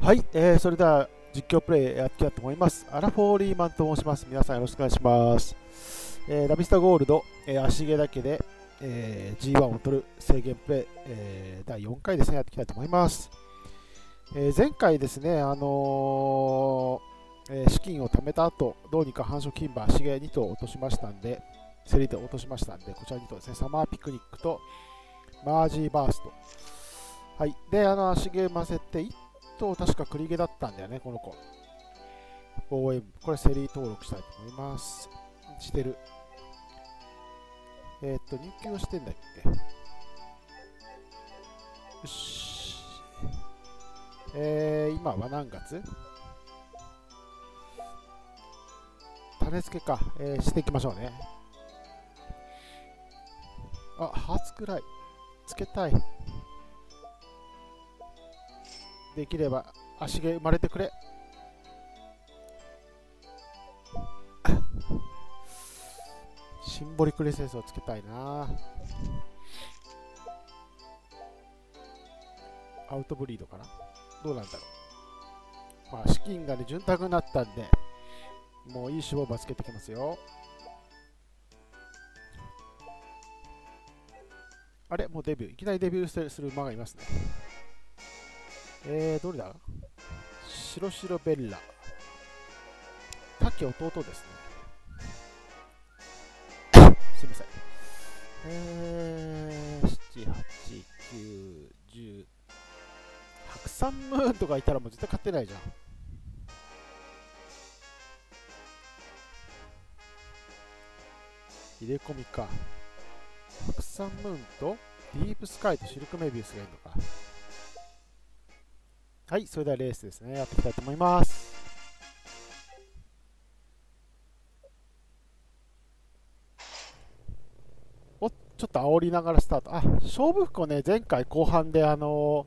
はい、えー、それでは実況プレイやっていきたいと思います。アラフォーリーマンと申します。皆さんよろしくお願いします。えー、ラビスタゴールド、えー、足毛だけで、えー、G1 を取る制限プレイ、えー、第4回ですね、やっていきたいと思います。えー、前回ですね、あの、え、資金を貯めた後、どうにか繁殖牝馬足毛2頭落としましたんで、競りで落としましたんで、こちら2頭ですね、サマーピクニックとマージーバースト。はい。で、あの、足毛混ぜて1と確か栗毛だったんだよね、この子。応援これセリー登録したいと思います。してる。えー、っと、入金をしてんだっけ？よし。えー、今は何月？種付けか、えー、していきましょうね。あ、初くらい。つけたい。できれば足毛生まれてくれ。シンボリクレセンスをつけたいな。アウトブリードかな。どうなんだろう。まあ資金がね潤沢になったんでもういい脂肪馬つけてきますよ。あれ？もうデビュー。いきなりデビューする馬がいますね。えー、どれだ？白白ベッラ。竹弟ですね。すみません。えー、7、8、9、10。白山ムーンとかいたらもう絶対勝てないじゃん。入れ込みか。白山ムーンとディープスカイとシルクメビウスがいるのか。はい、それではレースですね、やっていきたいと思います。おちょっと煽りながらスタート。あ、勝負服をね、前回後半で、あの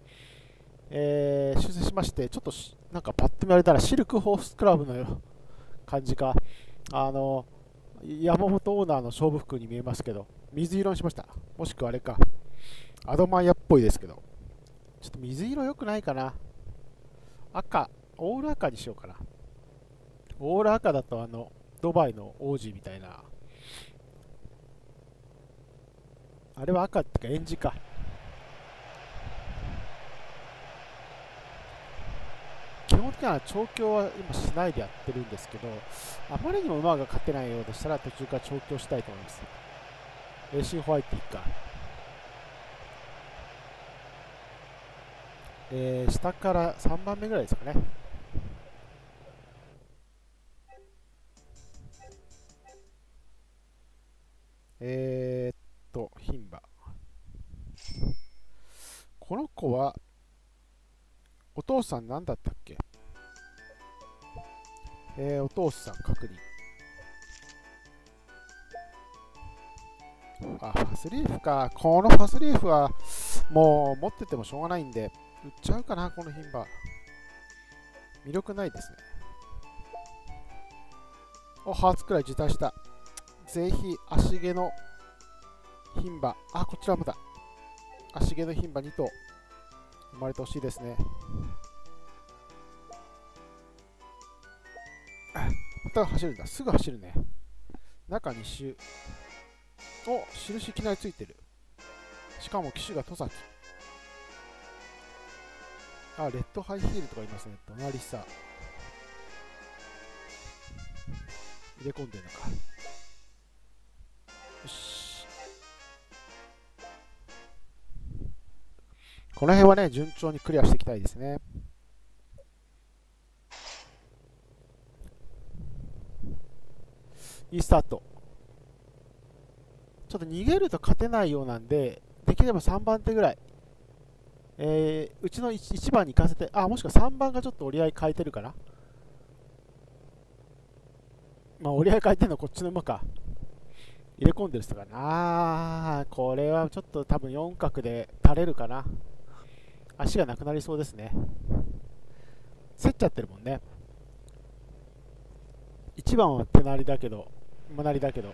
えー、修正しまして、ちょっとなんかパッと見られたら、シルクホースクラブのよ感じか、あの山本オーナーの勝負服に見えますけど、水色にしました。もしくはあれか、アドマイヤっぽいですけど、ちょっと水色良くないかな。赤、オール赤にしようかな。オール赤だとあの、ドバイの王子みたいな。あれは赤ってか、エンジか。基本的には調教は今しないでやってるんですけど、あまりにも馬が勝てないようでしたら途中から調教したいと思います。レーシンホワイトいいか。えー、下から3番目ぐらいですかね。えー、っと、牝馬。この子は、お父さん何だったっけ？えー、お父さん確認。あ、ファスリーフか。このファスリーフは、もう持っててもしょうがないんで、売っちゃうかな、この牝馬。魅力ないですね。お、ハーツくらい受胎した。ぜひ、足毛の牝馬。あ、こちらもだ。足毛の牝馬2頭。生まれてほしいですね。また走るんだ。すぐ走るね。中2周。お、印いきなりついてる。しかも騎手が戸崎。あ、レッドハイヒールとかいますね。隣さ。入れ込んでるのか。よし。この辺はね、順調にクリアしていきたいですね。いいスタート。ちょっと逃げると勝てないようなんで、できれば3番手ぐらいえー、うちの 1, 1番に行かせて、あ、もしくは3番がちょっと折り合い変えてるかな？まあ、折り合い変えてるのはこっちの馬か。入れ込んでる人かな。あ、これはちょっと多分4角で垂れるかな。足がなくなりそうですね。競っちゃってるもんね。1番は手なりだけど、馬なりだけど。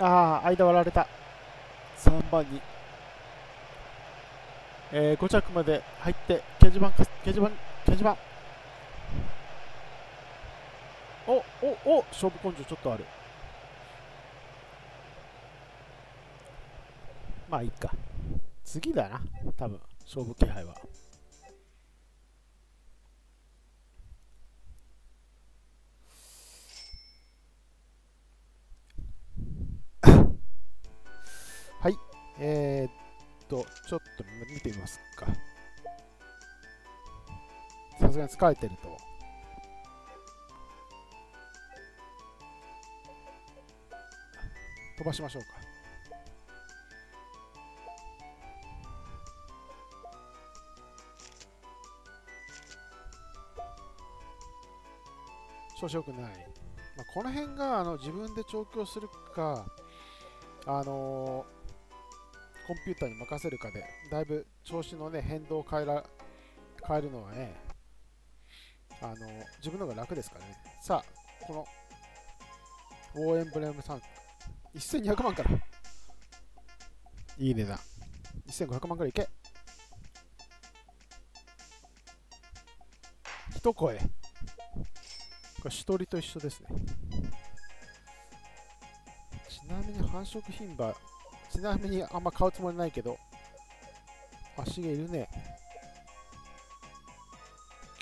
ああ、間割られた。3番にえー、5着まで入って掲示板掲示板掲示板。おおお勝負根性ちょっとある。まあいいか。次だな多分勝負気配は。はい。えー、っとちょっとすがに疲れてると。飛ばしましょうか。調子よくない、まあ、この辺があの自分で調教するかあのー、コンピューターに任せるかでだいぶ調子のね変動を変えら変えるのはねあの、自分の方が楽ですからね。さあこのウォーエンブレムさん。1200万から。いい値段。1500万くらいいけ。一声。これ一人と一緒ですね。ちなみに繁殖牝馬ちなみにあんま買うつもりないけど足がいるね。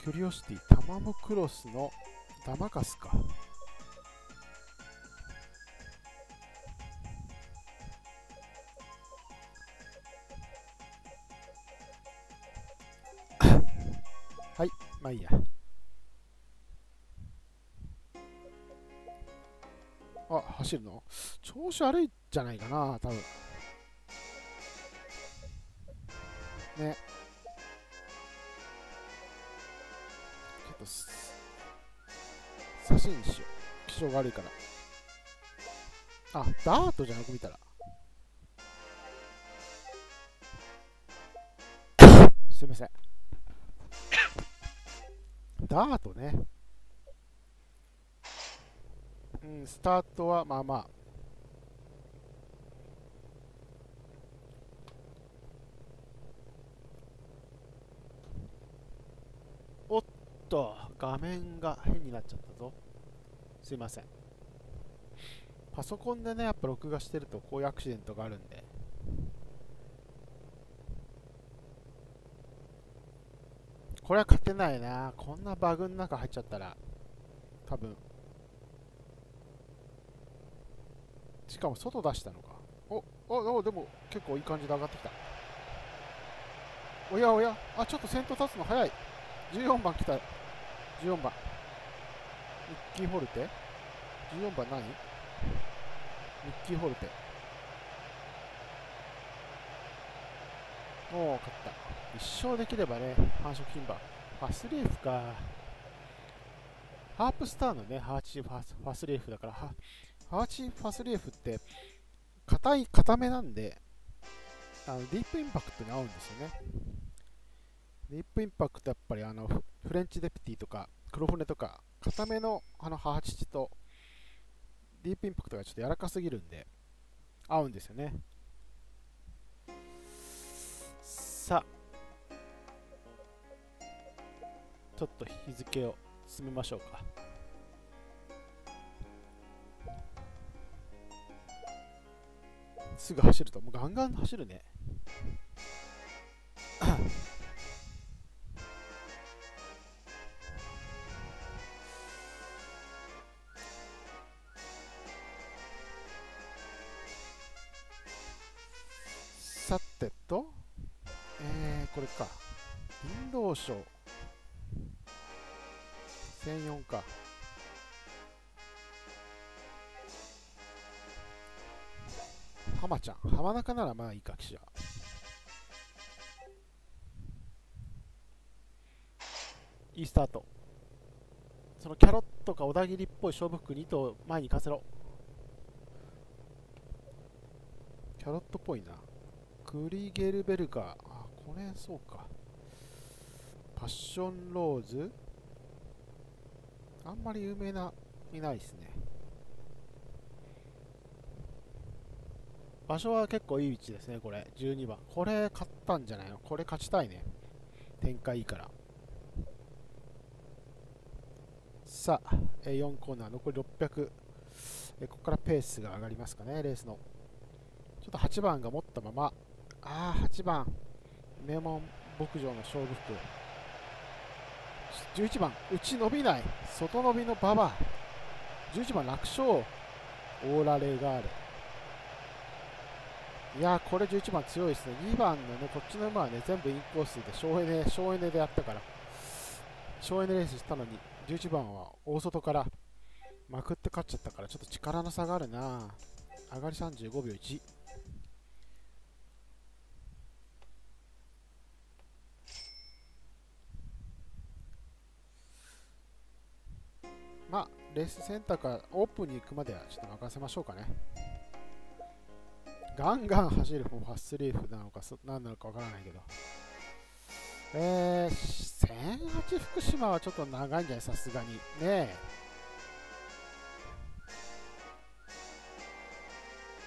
キュリオシティマムクロスのダマカスか はいまあいいや。あ、走るの？調子悪いじゃないかな、多分。ね。差しにしよ。気性が悪いから。あ、ダートじゃなく見たら。すいません。ダートね。うん、スタートはまあまあ。おっと、画面が変になっちゃったぞ。すいません。パソコンでね、やっぱ録画してるとこういうアクシデントがあるんで。これは勝てないな。こんなバグの中入っちゃったら、多分。しかも外出したのか。お、お、お、でも結構いい感じで上がってきた。おやおや、あ、ちょっと先頭立つの早い。14番来た。14番。ミッキー・ホルテ ?14 番何？ミッキー・ホルテ。もう勝った。一生できればね、繁殖牝馬。ファスレーフか。ハープスターのね、ハーチファスファスレーフだから、ハーチファスレーフって、硬い、硬めなんで、あのディープインパクトに合うんですよね。ディープインパクトやっぱりあのフレンチデプティとか黒船とか硬めのあのハーチとディープインパクトがちょっと柔らかすぎるんで合うんですよね。さあ。ちょっと日付を進めましょうか。すぐ走るともうガンガン走るね。運動賞。1004か。浜ちゃん。浜中ならまあいいか、記者。いいスタート。そのキャロットか小田切っぽい勝負服2頭前に行かせろ。キャロットっぽいな。クリゲルベルガーあ。これそうかパッションローズ？あんまり有名ないないですね場所は結構いい位置ですね、これ。12番。これ勝ったんじゃないの？これ勝ちたいね。展開いいから。さあ、4コーナー、残り600。ここからペースが上がりますかね、レースの。ちょっと8番が持ったまま。ああ、8番。名門牧場の勝負服。11番、内伸びない。外伸びの馬場。11番、楽勝。オーラレガーレ。いやこれ11番強いですね。2番のね、こっちの馬はね、全部インコースで省エネ、省エネでやったから、省エネレースしたのに、11番は大外からまくって勝っちゃったから、ちょっと力の差があるな上がり35秒1。まあ、レース選択はオープンに行くまではちょっと任せましょうかね。ガンガン走るファスリーフなのか何なのかわからないけど。えー、1008福島はちょっと長いんじゃない？さすがに。ねえ。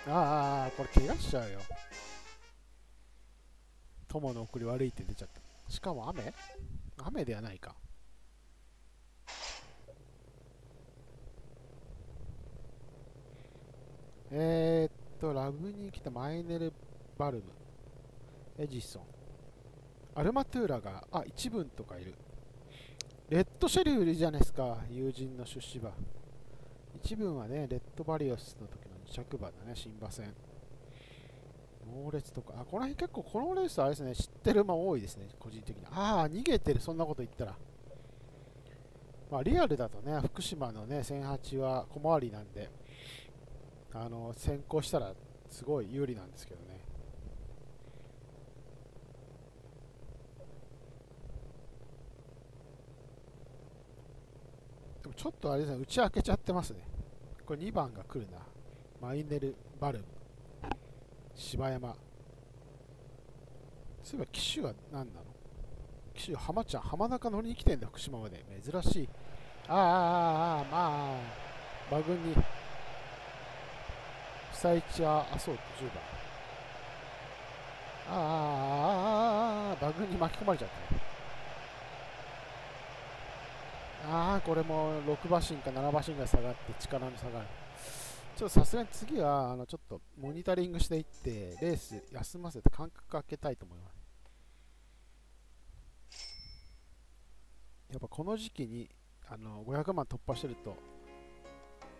ああ、これ怪我しちゃうよ。友の送り悪いって出ちゃった。しかも雨？雨ではないか。えー、っと、ラブに来たマイネル・バルム、エジソン、アルマトゥーラが、あ、一文とかいる。レッドシェリフいるじゃないですか、友人の出資馬。一文はね、レッドバリオスの時の2着馬だね、新馬戦。猛烈とか、あ、この辺結構このレースあれですね、知ってる馬多いですね、個人的に。ああ、逃げてる、そんなこと言ったら。まあ、リアルだとね、福島のね、1008は小回りなんで、あの先行したらすごい有利なんですけどね。でもちょっとあれですね、打ち明けちゃってますね。これ2番が来るな。マイネル・バルム。柴山。そういえば騎手は何なの？騎手浜ちゃん、浜中乗りに来てんだ、福島まで。珍しい。ああ、ああ、ああ、まあ、馬群に災地は、あ、そう、10番。ああ、ああ、バグに巻き込まれちゃったね。ああ、これも6馬身か7馬身が下がって力の差がある。ちょっとさすがに次は、あの、ちょっとモニタリングしていって、レース休ませて間隔空けたいと思います。やっぱこの時期に、あの、500万突破してると、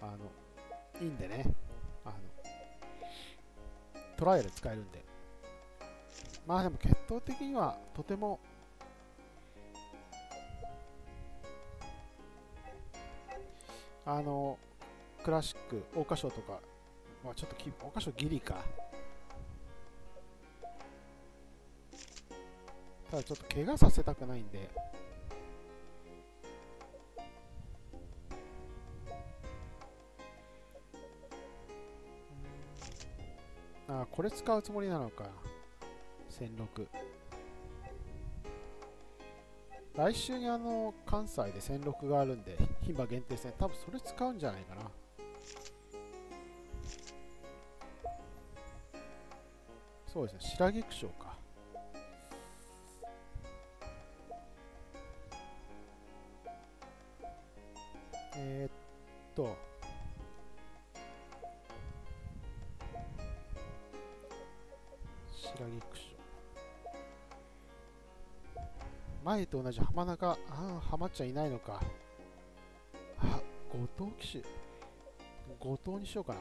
あの、いいんでね。トライアル使えるんで。まあでも血統的にはとてもあのクラシック、桜花賞とか、まあ、ちょっと桜花賞ギリか。ただちょっと怪我させたくないんで、あこれ使うつもりなのか。1006来週にあの関西で1006があるんで牝馬限定戦多分それ使うんじゃないかな。そうですね。白菊賞か。じ浜中ああ浜っちゃいないのか。あ後藤騎手？後藤にしようかな。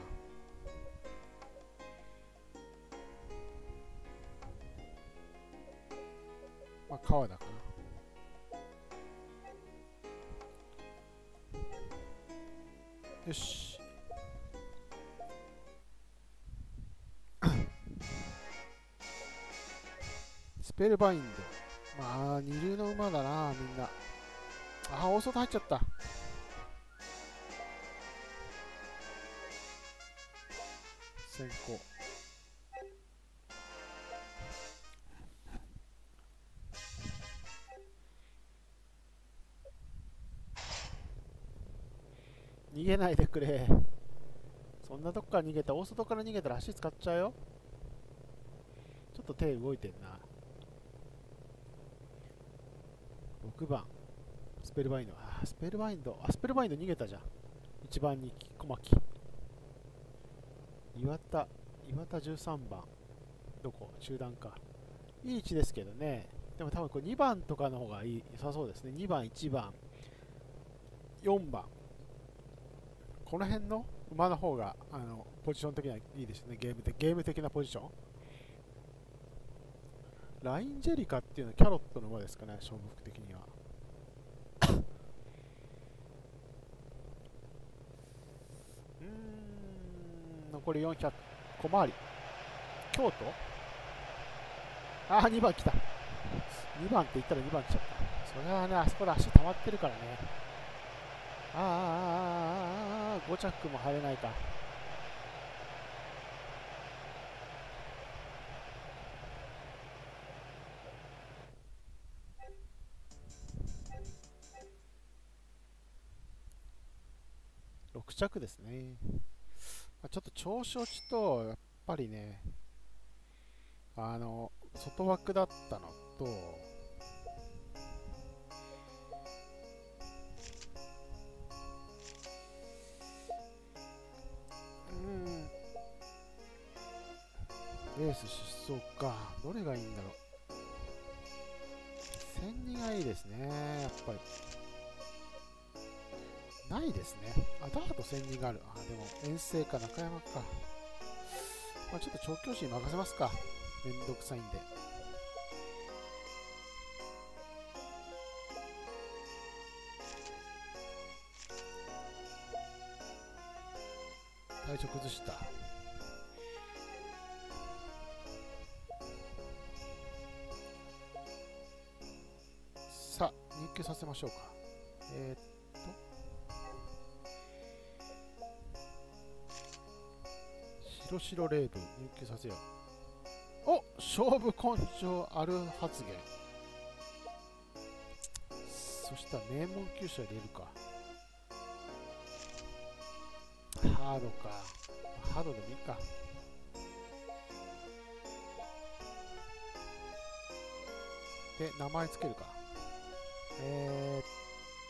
まあ川田かな。よし。スペルバインド。まあ、二流の馬だな、みんな。あ、大外入っちゃった。先行。逃げないでくれ。そんなとこから逃げた、大外から逃げたら足使っちゃうよ。ちょっと手動いてんな。6番。スペルバインド。あ、スペルバインド。あ、スペルバインド逃げたじゃん。1番に小牧。岩田。岩田13番。どこ？中段か。いい位置ですけどね。でも多分これ2番とかの方がいい良さそうですね。2番、1番、4番。この辺の馬の方があのポジション的にはいいですね。ゲーム的ゲーム的なポジション。ラインジェリカっていうのはキャロットの馬ですかね、勝負服的には。うーん、残り400、小回り。京都？あー、2番来た。2番って言ったら2番来ちゃった。それはね、あそこで足溜まってるからね。あーあーあーあーあー、5着も入れないか。6着ですね。まあちょっと調子落ちと、やっぱりね、あの、外枠だったのと、うん、レース失踪か。どれがいいんだろう。千二がいいですね、やっぱり。ないですね。あ、ダート千二がある。あ、でも遠征か中山か。まあ、ちょっと調教師に任せますか。めんどくさいんで。体調崩した。さあ、入居させましょうか。えー、っと、白レード入居させよう。お勝負根性ある発言。そしたら名門厩舎入れるか。ハードか。ハードでもいいか。で、名前つけるか。え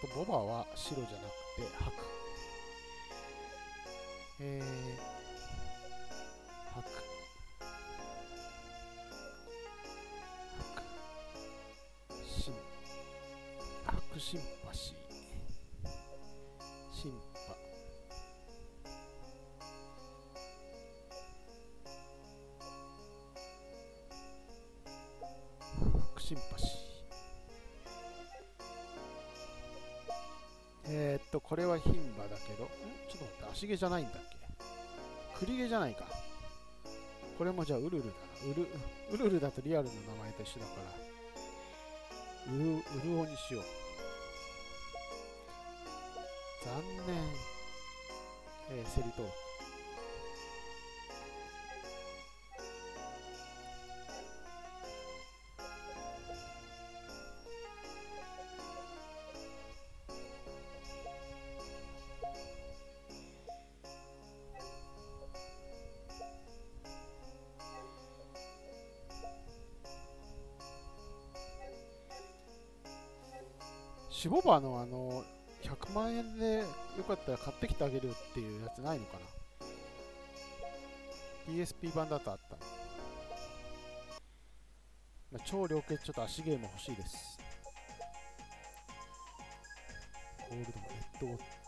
ー、っと、ボバは白じゃなくて白。えー、と、これは牝馬だけど、んちょっと待って、足毛じゃないんだっけ？栗毛じゃないか。これもじゃあ、ウルルだな。ウル、ウルルだとリアルの名前と一緒だから、ウル、ウルオにしよう。残念。えー、セリトーボバのあの100万円でよかったら買ってきてあげるっていうやつないのかな？PSP 版だとあった、まあ、超良血ちょっと足ゲーム欲しいです。ゴールドもレッドウォッ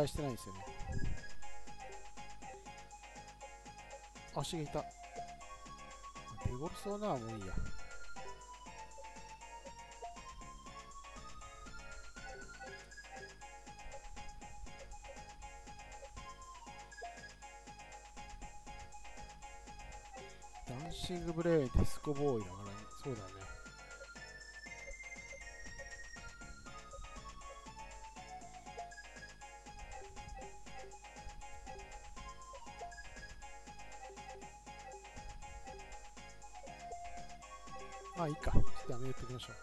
受胎してないんですよね。足がいた。手頃そうなはもういいや。ダンシングブレイディスコボーイだから、そうだねしょう。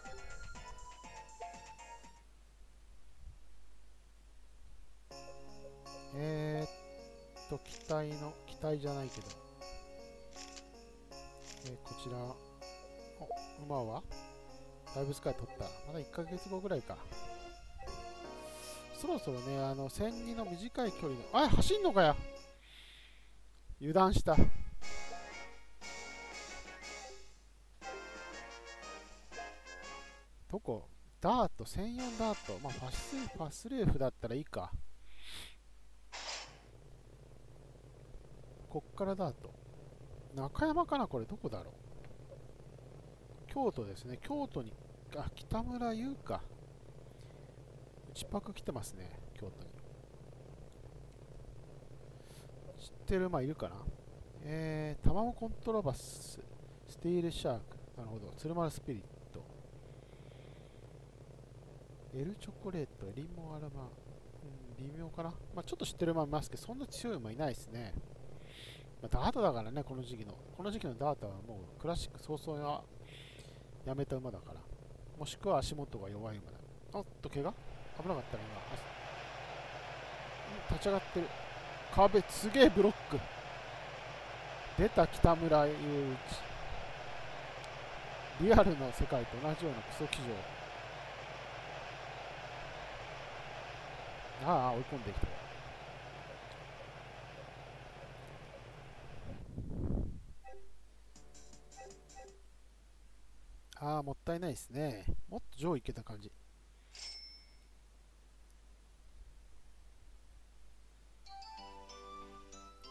えー、っと機体の機体じゃないけど。えーこちら。お馬は？だいぶスカイ取った。まだ1ヶ月後ぐらいか。そろそろねあの千里の短い距離のあ走んのかよ油断した。どこダート1004ダート。まあファスファスレーフだったらいいか。こっからダート。中山かなこれ。どこだろう。京都ですね。京都にあ北村優か。1泊来てますね京都に。知ってる馬いるかな。えー、卵コントラバススティールシャーク。なるほど。鶴丸スピリット。エルチョコレートリンモアラマうん微妙かなまあちょっと知ってる馬いますけどそんな強い馬いないですねまあ、ダートだからね、この時期の。この時期のダートはもうクラシック早々はやめた馬だから。もしくは足元が弱い馬だ。おっと、怪我？危なかったね、今。立ち上がってる。壁、すげえブロック。出た北村雄一。リアルの世界と同じようなクソ騎乗。ああ、追い込んできた。ああ、もったいないですね。もっと上位いけた感じ。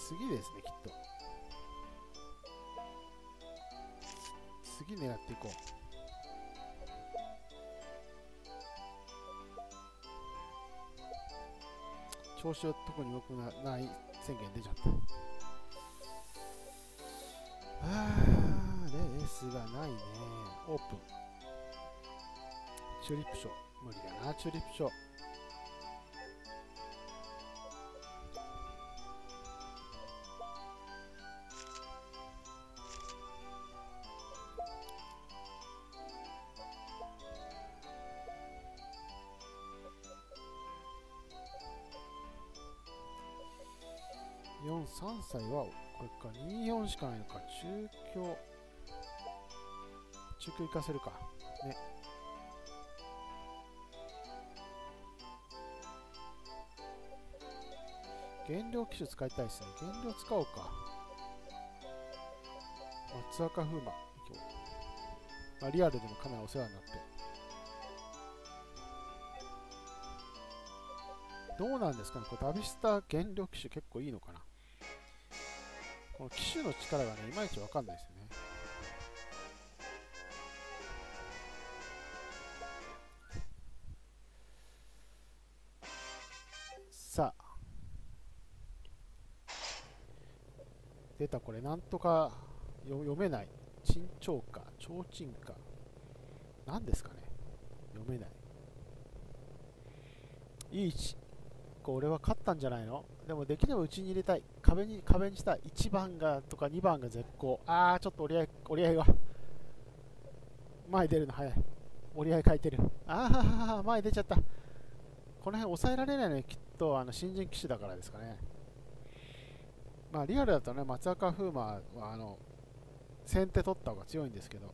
次ですね、きっと。次狙っていこう。調子は特に良くなない宣言出ちゃった。あー、レースがないね。オープン。チューリップ賞。無理だな、チューリップ賞。歳はこれか、24しかないのか、中京、中京行かせるか、ね。原料機種使いたいですね。原料使おうか。松若風磨、まあ、リアルでもかなりお世話になって。どうなんですかねこれダビスタ原料機種結構いいのかなこの機種の力がね、いまいちわかんないですよね。さあ。出たこれ、なんとか読めない。沈丁か、提灯か。何ですかね読めない。いい位置。俺は勝ったんじゃないの？でもできればうちに入れたい。壁に、壁にしたい。1番がとか2番が絶好。あー、ちょっと折り合い、折り合いが。前出るの早い。折り合い書いてる。あー、前出ちゃった。この辺抑えられないのはきっとあの新人騎手だからですかね。まあリアルだとね、松若風磨はあの先手取った方が強いんですけど。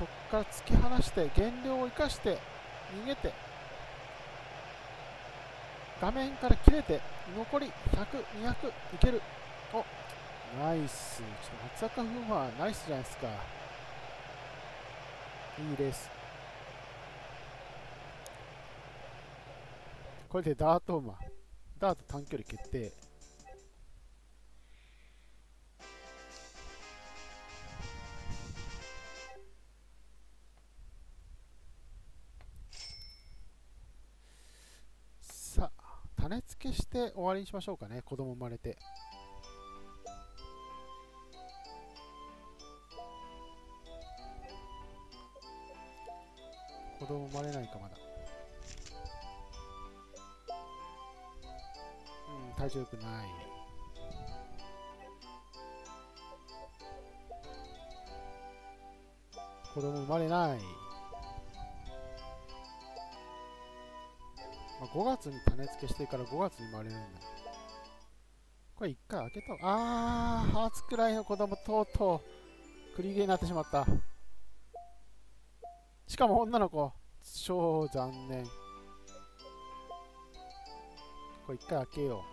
そこから突き放して減量を生かして逃げて画面から切れて残り100、200いける。おナイス。ちょっと松坂風磨ナイスじゃないですか。いいレース。これでダート馬ダート短距離決定。して終わりにしましょうかね子供生まれて。子供生まれないかまだ。うん体調良くない。子供生まれない。まあ、5月に種付けしてから5月に生まれるんだ。これ1回開けたあー、初くらいの子供とうとう、クリゲーになってしまった。しかも女の子、超残念。これ1回開けよ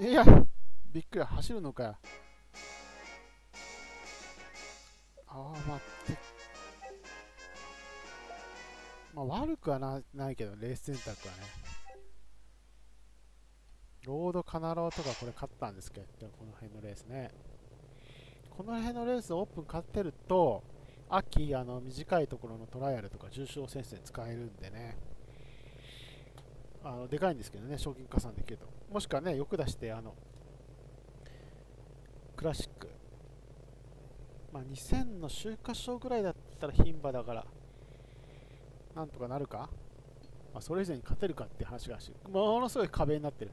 う。いや、びっくり、走るのかよ。まあ、悪くはなないけど、レース選択はね。ロードカナローとかこれ勝ったんですけど、この辺のレースね。この辺のレースオープン勝ってると、秋、あの短いところのトライアルとか重賞戦線使えるんでね。あのでかいんですけどね、賞金加算できると。もしくはね、欲出して、あの、クラシック。まあ、2000の秋華賞ぐらいだったら牝馬だから、なんとかなるか、まあ、それ以前に勝てるかって話がし、ものすごい壁になってる。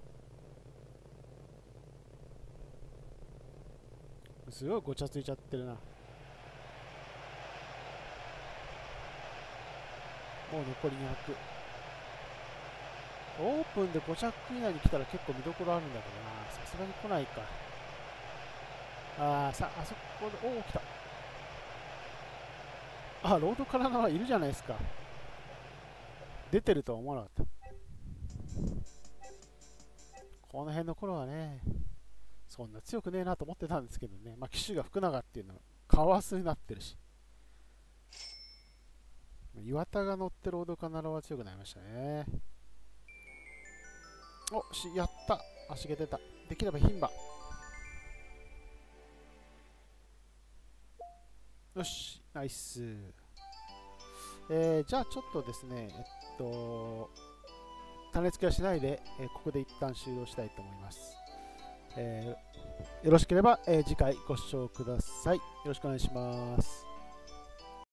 すごいごちゃついちゃってるな。もう残り200。オープンで5着以内に来たら結構見どころあるんだけどな。さすがに来ないか。ああ、さ、あそこで、おお、来た。あ、ロードからのはいるじゃないですか。出てるとは思わなかった。この辺の頃はね、そんな強くねえなと思ってたんですけどね、まあ、騎手が福永っていうのは、カワスになってるし、岩田が乗ってロードカナロは強くなりましたね。おし、やった足毛出た。できれば牝馬。よし、ナイス。えー、じゃあちょっとですね、えっと、種付けはしないで、え、ここで一旦終了したいと思います。えー、よろしければ、え、次回ご視聴ください。よろしくお願いします。